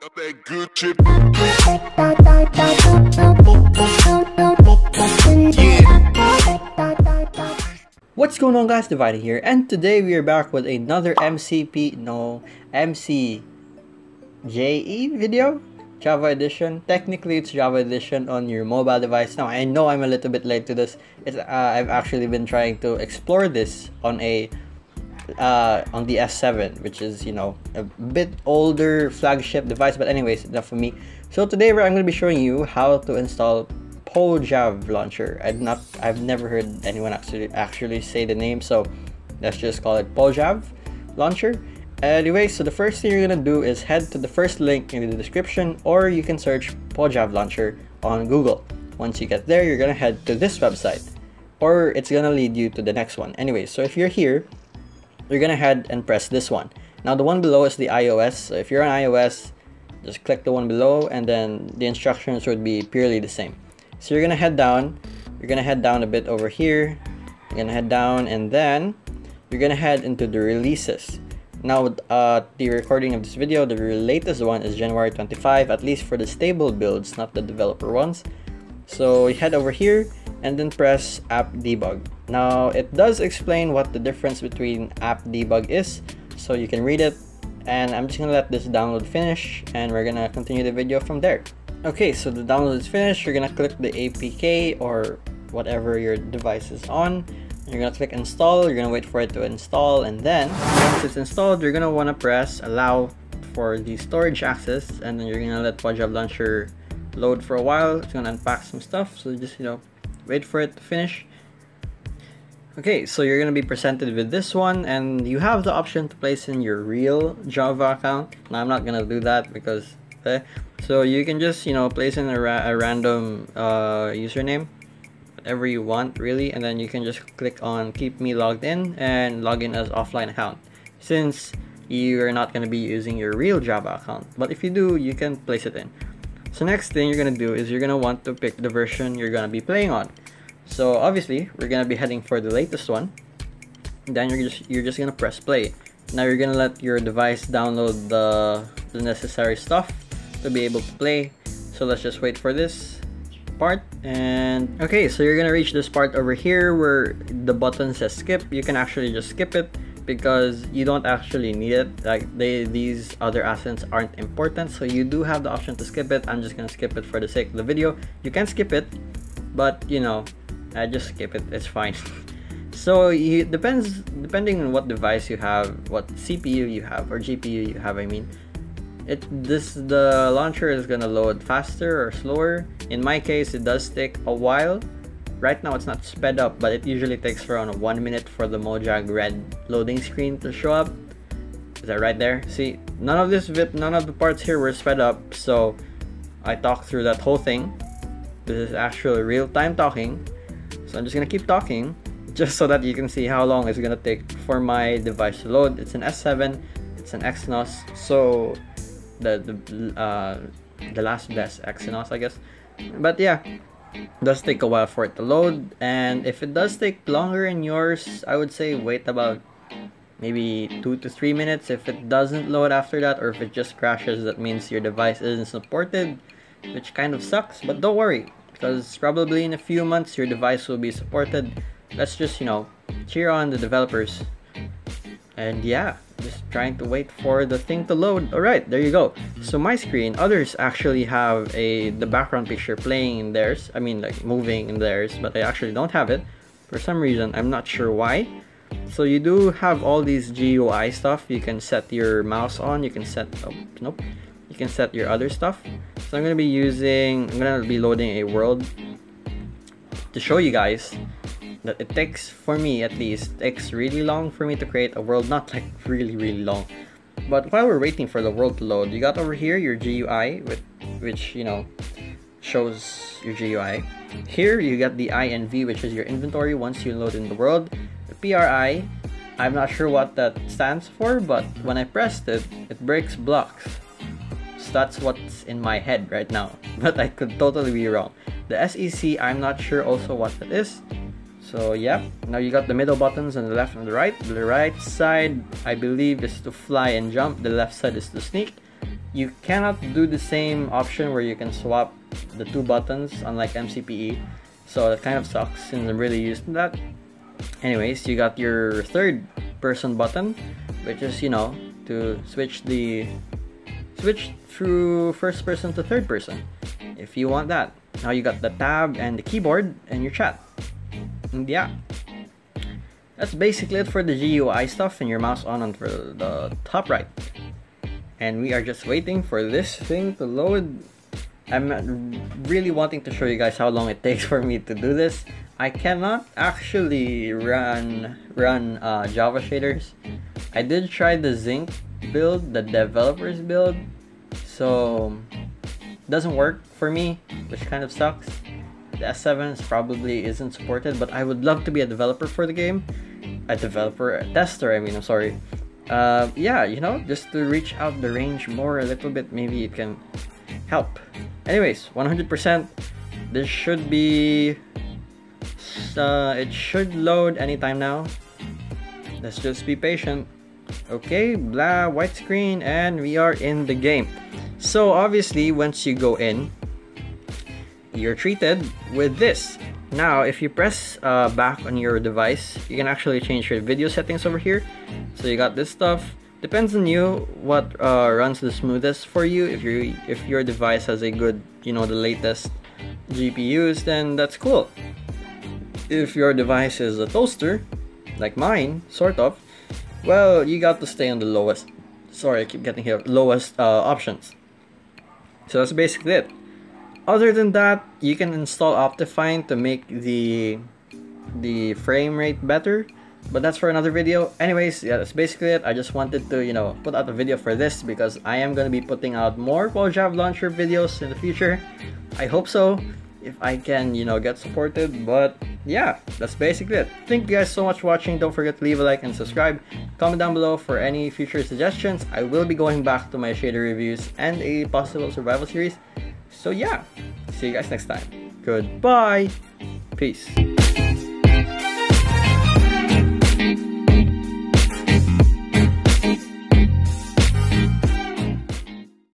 Got that good shit. What's going on guys, Dividing here, and today we are back with another MCP, no, MCJE video? Java Edition. Technically, it's Java Edition on your mobile device. Now, I know I'm a little bit late to this. It's uh, I've actually been trying to explore this on a uh, on the S7, which is you know a bit older flagship device. But anyways, enough for me. So today, I'm going to be showing you how to install Pojav launcher. I've not I've never heard anyone actually actually say the name, so let's just call it Pojav launcher. Anyway, so the first thing you're gonna do is head to the first link in the description, or you can search Pojav launcher on Google. Once you get there, you're gonna head to this website, or it's gonna lead you to the next one. Anyway, so if you're here, you're gonna head and press this one. Now the one below is the iOS. So if you're on iOS, just click the one below, and then the instructions would be purely the same. So you're gonna head down, you're gonna head down a bit over here, you're gonna head down and then you're gonna head into the releases. Now, uh, the recording of this video, the latest one is January 25, at least for the stable builds, not the developer ones. So you head over here and then press app debug. Now it does explain what the difference between app debug is, so you can read it and I'm just gonna let this download finish and we're gonna continue the video from there. Okay, so the download is finished. You're gonna click the APK or whatever your device is on. You're gonna click install, you're gonna wait for it to install, and then once it's installed, you're gonna wanna press allow for the storage access, and then you're gonna let Pojav Launcher load for a while. It's gonna unpack some stuff, so just, you know, wait for it to finish. Okay, so you're gonna be presented with this one, and you have the option to place in your real Java account. Now, I'm not gonna do that because okay so you can just you know place in a, ra a random uh, username whatever you want really and then you can just click on keep me logged in and log in as offline account since you're not to be using your real java account but if you do you can place it in so next thing you're to do is you're to want to pick the version you're to be playing on so obviously we're to be heading for the latest one. Then you're just you're just to press play. Now you're to let your device download the the necessary stuff to be able to play. So let's just wait for this part and okay so you're gonna reach this part over here where the button says skip. You can actually just skip it because you don't actually need it. Like they these other assets aren't important so you do have the option to skip it. I'm just gonna skip it for the sake of the video. You can skip it but you know i just skip it it's fine. So it depends depending on what device you have what cpu you have or gpu you have i mean it this the launcher is gonna load faster or slower. In my case it does take a while. Right now it's not sped up but it usually takes around one minute for the mojang red loading screen to show up. Is that right there? See none of this vip none of the parts here were sped up so i talked through that whole thing. This is actually real-time talking so i'm just gonna keep talking just so that you can see how long it's gonna take for my device to load it's an s7 it's an exynos so the the uh, the last best Exynos, I guess. But yeah, does take a while for it to load, and if it does take longer in yours, I would say wait about maybe two to three minutes. If it doesn't load after that, or if it just crashes, that means your device isn't supported, which kind of sucks. But don't worry, because probably in a few months your device will be supported. Let's just you know cheer on the developers. And yeah, just trying to wait for the thing to load. All right there you go. So my screen others actually have a the background picture playing in theirs. I mean like moving in theirs but i actually don't have it. For some reason i'm not sure why. So you do have all these GUI stuff. You can set your mouse on. You can set oh, nope you can set your other stuff. So I'm gonna be using I'm gonna be loading a world to show you guys that it takes for me at least takes really long for me to create a world. Not like really really long. But while we're waiting for the world to load you got over here your GUI with which you know shows your GUI here you got the INV which is your inventory once you load in the world. The PRI I'm not sure what that stands for but when I pressed it it breaks blocks that's what's in my head right now but I could totally be wrong the SEC I'm not sure also what that is so yeah, now you got the middle buttons on the left and the right. The right side, I believe, is to fly and jump. The left side is to sneak. You cannot do the same option where you can swap the two buttons unlike MCPE. So that kind of sucks since I'm really used to that. Anyways, you got your third person button, which is, you know, to switch the switch through first person to third person if you want that. Now you got the tab and the keyboard and your chat. And yeah. That's basically it for the GUI stuff and your mouse on on for the top right. And we are just waiting for this thing to load. I'm really wanting to show you guys how long it takes for me to do this. I cannot actually run run uh, Java shaders. I did try the Zink build, the developers build, so doesn't work for me, which kind of sucks. The S7 probably isn't supported, but I would love to be a developer for the game. A developer, a tester, I mean, I'm sorry. Uh, yeah, you know, just to reach out the range more a little bit, maybe it can help. Anyways, 100%. This should be... Uh, it should load anytime now. Let's just be patient. Okay, blah, white screen, and we are in the game. So obviously, once you go in, you're treated with this. Now, if you press uh, back on your device, you can actually change your video settings over here. So you got this stuff. Depends on you what uh, runs the smoothest for you. If you if your device has a good, you know, the latest GPUs, then that's cool. If your device is a toaster, like mine, sort of, well, you got to stay on the lowest. Sorry, I keep getting here. Lowest uh, options. So that's basically it. Other than that, you can install Optifine to make the the frame rate better. But that's for another video. Anyways, yeah, that's basically it. I just wanted to, you know, put out a video for this because I am going to be putting out more Pojav Launcher videos in the future. I hope so if I can, you know, get supported. But yeah, that's basically it. Thank you guys so much for watching. Don't forget to leave a like and subscribe. Comment down below for any future suggestions. I will be going back to my shader reviews and a possible survival series. So yeah, see you guys next time. Goodbye. Peace.